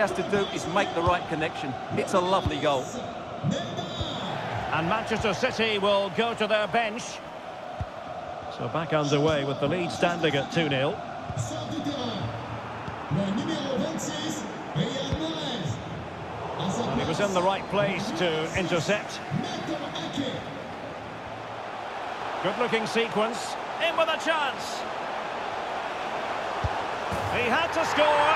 has to do is make the right connection. It's a lovely goal. And Manchester City will go to their bench. So back underway with the lead standing at 2-0. And he was in the right place to intercept. Good looking sequence. In with a chance. He had to score.